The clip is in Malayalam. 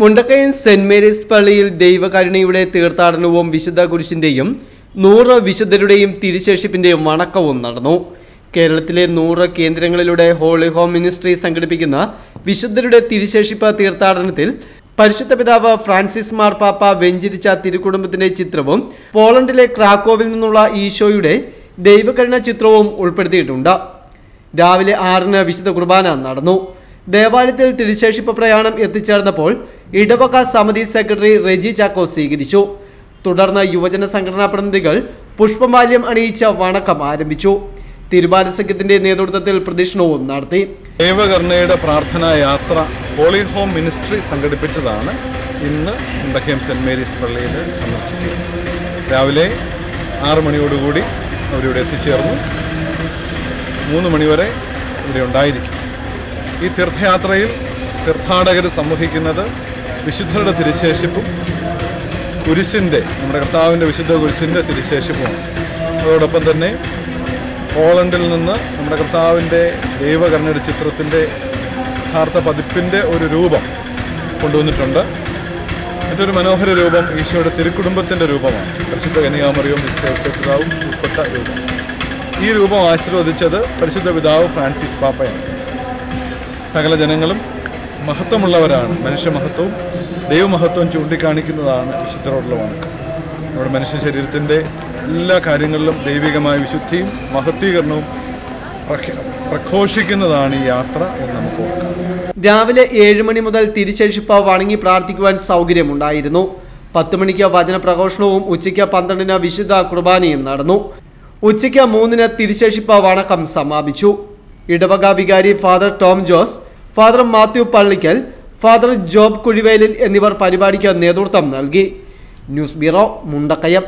മുണ്ടക്കയം സെന്റ് മേരീസ് പള്ളിയിൽ ദൈവകരുണയുടെ തീർത്ഥാടനവും വിശുദ്ധ കുരിശിന്റെയും നൂറ് വിശുദ്ധരുടെയും തിരിശേഷിപ്പിന്റെയും വണക്കവും നടന്നു. കേരളത്തിലെ നൂറ് കേന്ദ്രങ്ങളിലൂടെ ഹോളി ഹോം മിനിസ്ട്രി സംഘടിപ്പിക്കുന്ന വിശുദ്ധരുടെ തിരിശേഷിപ്പ് തീർത്ഥാടനത്തിൽ പരിശുദ്ധ പിതാവ് ഫ്രാൻസിസ് മാർപ്പാപ്പ വെഞ്ചിരിച്ച തിരുക്കുടുംബത്തിന്റെ ചിത്രവും പോളണ്ടിലെ ക്രാക്കോവിൽ നിന്നുള്ള ഈശോയുടെ ദൈവകരുണ ചിത്രവും ഉൾപ്പെടുത്തിയിട്ടുണ്ട്. രാവിലെ ആറിന് വിശുദ്ധ കുർബാന നടന്നു. ദേവാലയത്തിൽ തിരുശേഷിപ്പ് പ്രയാണം എത്തിച്ചേർന്നപ്പോൾ ഇടവക സമിതി സെക്രട്ടറി റെജി ചാക്കോ സ്വീകരിച്ചു. തുടർന്ന് യുവജന സംഘടനാ പ്രതിനിധികൾ പുഷ്പമാല്യം അണിയിച്ച വണക്കം ആരംഭിച്ചു. തിരുബാല സംഘത്തിന്റെ നേതൃത്വത്തിൽ പ്രദക്ഷിണവും നടത്തി. ദേവകർണയുടെ പ്രാർത്ഥനാ യാത്ര ഹോളി ഹോം മിനിസ്ട്രി സംഘടിപ്പിച്ചതാണ്. ഇന്ന് മുണ്ടക്കയം സെന്റ് മേരീസ് പള്ളിയിൽ സന്ദർശിക്കുക രാവിലെ ആറ് മണിയോടുകൂടി അവരിവിടെ എത്തിച്ചേർന്നു. മൂന്ന് മണിവരെ ഇവിടെ ഉണ്ടായിരിക്കും. ഈ തീർത്ഥയാത്രയിൽ തീർത്ഥാടകർ സംവഹിക്കുന്നത് വിശുദ്ധരുടെ തിരുശേഷിപ്പും കുരിശിന്റെ നമ്മുടെ കർത്താവിന്റെ വിശുദ്ധ കുരിശിന്റെ തിരുശേഷിപ്പുമാണ്. അതോടൊപ്പം തന്നെ പോളണ്ടിൽ നിന്ന് നമ്മുടെ കർത്താവിന്റെ ദൈവകർണയുടെ ചിത്രത്തിന്റെ യഥാർത്ഥ പതിപ്പിന്റെ ഒരു രൂപം കൊണ്ടുവന്നിട്ടുണ്ട്. മറ്റൊരു മനോഹര രൂപം ഈശോയുടെ തിരുക്കുടുംബത്തിന്റെ രൂപമാണ്. പരിശുദ്ധ കന്യാമറിയും വിശ്വാസ ഉൾപ്പെട്ട രൂപം. ഈ രൂപം ആശീർവദിച്ചത് പരിശുദ്ധ പിതാവ് ഫ്രാൻസിസ് പാപ്പയാണ്. സകല ജനങ്ങളും മഹത്വമുള്ളവരാണ്. മനുഷ്യ മനുഷ്യമഹത്വവും ദൈവമഹത്വം ചൂണ്ടിക്കാണിക്കുന്നതാണ് വിശുദ്ധരോടുള്ള വണക്കം. നമ്മുടെ മനുഷ്യ ശരീരത്തിന്റെ എല്ലാ കാര്യങ്ങളിലും ദൈവികമായ വിശുദ്ധിയും മഹത്വീകരണവും പ്രഘോഷിക്കുന്നതാണ് ഈ യാത്ര എന്ന് നമുക്ക് ഓർക്കാം. രാവിലെ ഏഴ് മണി മുതൽ തിരിച്ചഴിപ്പ വണങ്ങി പ്രാർത്ഥിക്കുവാൻ സൗകര്യമുണ്ടായിരുന്നു. പത്ത് മണിക്ക് വചന പ്രഘോഷണവും ഉച്ചയ്ക്ക് പന്ത്രണ്ടിന് വിശുദ്ധ കുർബാനയും നടന്നു. ഉച്ചയ്ക്ക് മൂന്നിന് തിരുശേഷിപ്പ് വണക്കം സമാപിച്ചു. ഇടവക വികാരി father Tom Jose father Mathew Pallikkal father Job Kuzhivelil എന്നിവർ പരിപാടിക്ക് നേതൃത്വം നൽകി. News bureau Mundakkayam.